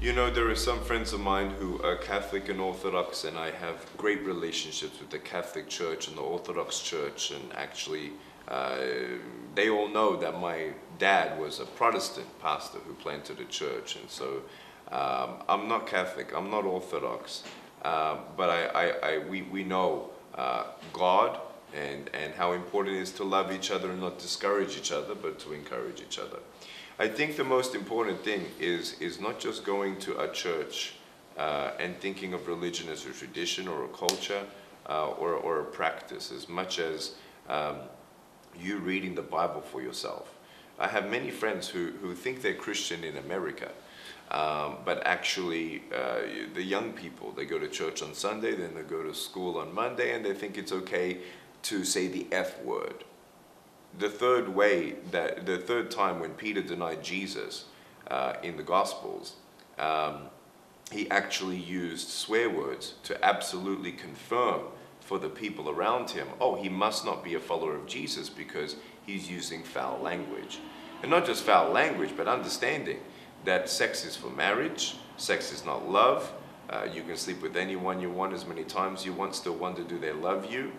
You know, there are some friends of mine who are Catholic and Orthodox, and I have great relationships with the Catholic Church and the Orthodox Church. And actually, uh, they all know that my dad was a Protestant pastor who planted a church. And so um, I'm not Catholic, I'm not Orthodox, uh, but I, I, I, we, we know uh, God and, and how important it is to love each other and not discourage each other, but to encourage each other. I think the most important thing is, is not just going to a church uh, and thinking of religion as a tradition or a culture uh, or, or a practice as much as um, you reading the Bible for yourself. I have many friends who, who think they're Christian in America, um, but actually uh, the young people, they go to church on Sunday, then they go to school on Monday, and they think it's okay to say the F word the third way that the third time when Peter denied Jesus uh, in the Gospels, um, he actually used swear words to absolutely confirm for the people around him, oh, he must not be a follower of Jesus because he's using foul language. And not just foul language, but understanding that sex is for marriage, sex is not love. Uh, you can sleep with anyone you want as many times you want, still wonder do they love you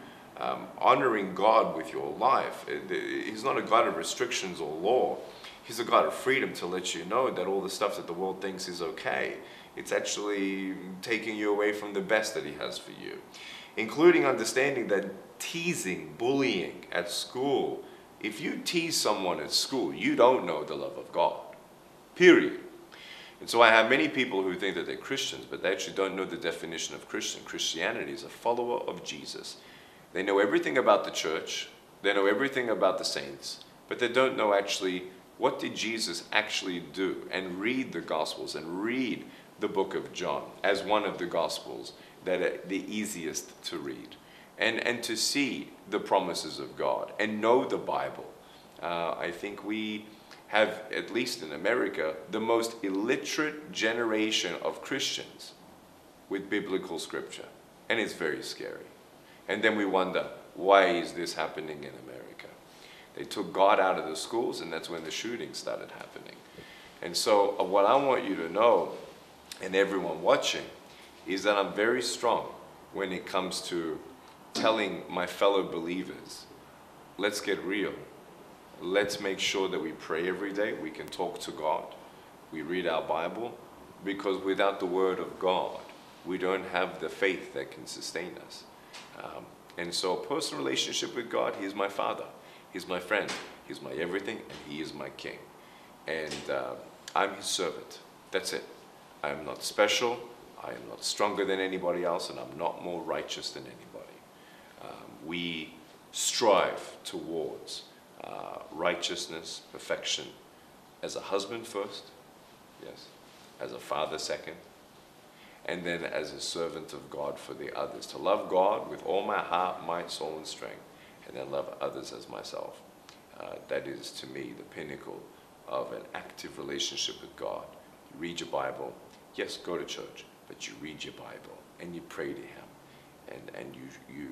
um, honoring God with your life. Uh, he's not a God of restrictions or law. He's a God of freedom to let you know that all the stuff that the world thinks is okay, it's actually taking you away from the best that He has for you. Including understanding that teasing, bullying at school, if you tease someone at school, you don't know the love of God. Period. And so I have many people who think that they're Christians, but they actually don't know the definition of Christian. Christianity is a follower of Jesus. They know everything about the church, they know everything about the saints, but they don't know actually what did Jesus actually do and read the Gospels and read the book of John as one of the Gospels that are the easiest to read and, and to see the promises of God and know the Bible. Uh, I think we have, at least in America, the most illiterate generation of Christians with biblical scripture. And it's very scary. And then we wonder, why is this happening in America? They took God out of the schools, and that's when the shootings started happening. And so, uh, what I want you to know, and everyone watching, is that I'm very strong when it comes to telling my fellow believers, let's get real. Let's make sure that we pray every day, we can talk to God, we read our Bible, because without the Word of God, we don't have the faith that can sustain us. Um, and so, a personal relationship with God, He is my Father, He's my friend, He's my everything, and He is my King. And uh, I'm His servant. That's it. I am not special, I am not stronger than anybody else, and I'm not more righteous than anybody. Um, we strive towards uh, righteousness, perfection, as a husband first, yes, as a father second, and then as a servant of God for the others. To love God with all my heart, might, soul, and strength, and then love others as myself. Uh, that is to me the pinnacle of an active relationship with God. You read your Bible, yes, go to church, but you read your Bible and you pray to Him, and, and you, you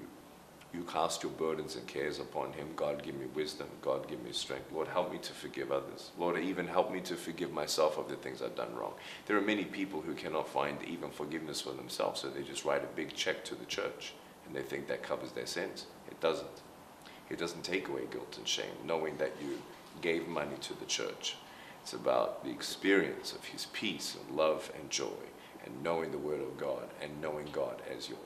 you cast your burdens and cares upon him. God, give me wisdom. God, give me strength. Lord, help me to forgive others. Lord, even help me to forgive myself of the things I've done wrong. There are many people who cannot find even forgiveness for themselves, so they just write a big check to the church and they think that covers their sins. It doesn't. It doesn't take away guilt and shame, knowing that you gave money to the church. It's about the experience of his peace and love and joy and knowing the word of God and knowing God as your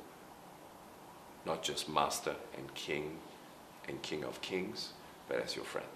not just master and king and king of kings, but as your friend.